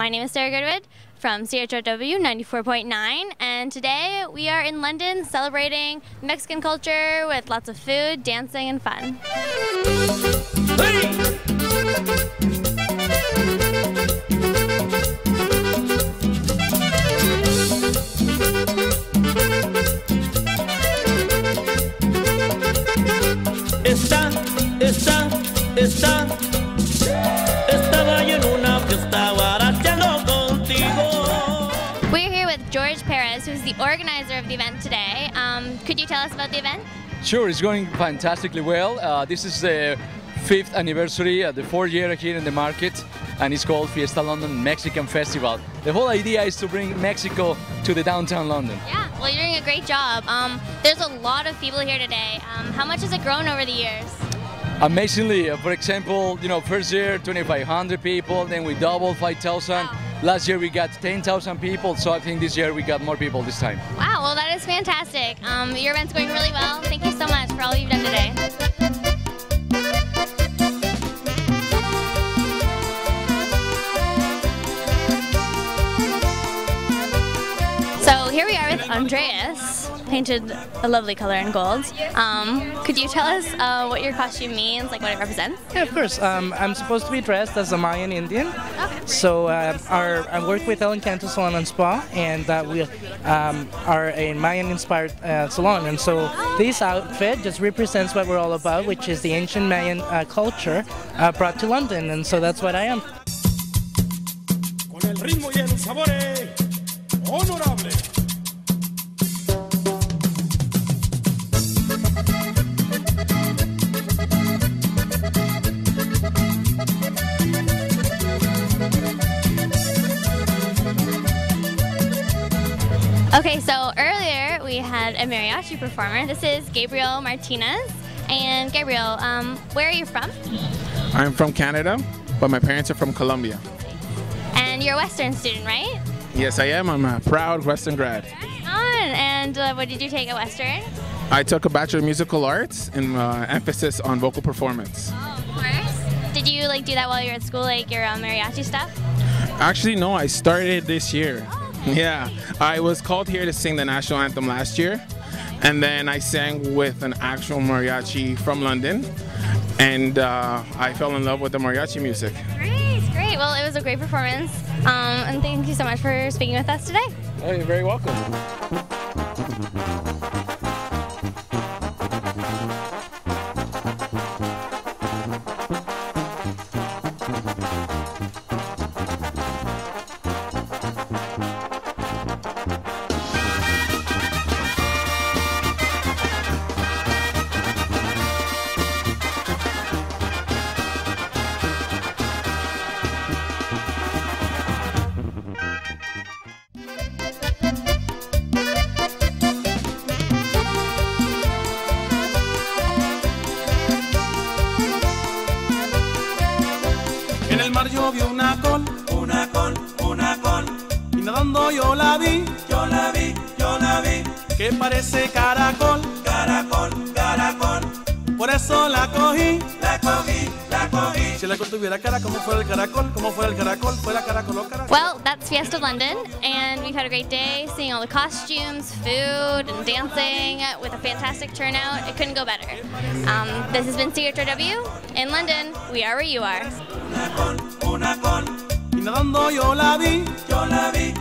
My name is Sarah Goodwood from CHRW 94.9, and today we are in London celebrating Mexican culture with lots of food, dancing, and fun. Está, está, está, organizer of the event today. Um, could you tell us about the event? Sure, it's going fantastically well. Uh, this is the fifth anniversary, uh, the fourth year here in the market, and it's called Fiesta London Mexican Festival. The whole idea is to bring Mexico to the downtown London. Yeah, well, you're doing a great job. Um, there's a lot of people here today. Um, how much has it grown over the years? Amazingly, uh, for example, you know, first year 2,500 people, then we doubled 5,000. Wow. Last year we got 10,000 people, so I think this year we got more people this time. Wow, well, that is fantastic. Um, your event's going really well. Thank you so much for all you've done today. So here we are with Andreas, painted a lovely color in gold. Um, could you tell us uh, what your costume means, like what it represents? Yeah, of course. Um, I'm supposed to be dressed as a Mayan Indian. Okay. So uh, our, I work with El Encanto Salon and Spa, and uh, we um, are a Mayan-inspired uh, salon. And so this outfit just represents what we're all about, which is the ancient Mayan uh, culture uh, brought to London. And so that's what I am. con el ritmo y el sabor eh, honorable. Okay, so earlier we had a mariachi performer. This is Gabriel Martinez. And Gabriel, um, where are you from? I'm from Canada, but my parents are from Colombia. And you're a Western student, right? Yes, I am. I'm a proud Western grad. Right on. And uh, what did you take at Western? I took a Bachelor of Musical Arts and uh, emphasis on vocal performance. Oh, of course. Did you like do that while you were at school, like your um, mariachi stuff? Actually, no, I started this year. Yeah, I was called here to sing the national anthem last year, and then I sang with an actual mariachi from London, and uh, I fell in love with the mariachi music. Great, great. Well, it was a great performance. Um, and thank you so much for speaking with us today. Oh, you're very welcome. Yo vi una col, una col, una col. Y nadando yo la vi, yo la vi, yo la vi. Que parece caracol, caracol, caracol. Por eso la cogí, la cogí, la cogí. Si la col tuviera cara, como fuera el caracol, como fuera el caracol, fuera caracol o caracol. Well, that's Fiesta London, and we've had a great day seeing all the costumes, food, and dancing with a fantastic turnout. It couldn't go better. Um, this has been CHRW in London. We are where you are. una col, una col. Y nadando yo la vi, yo la vi,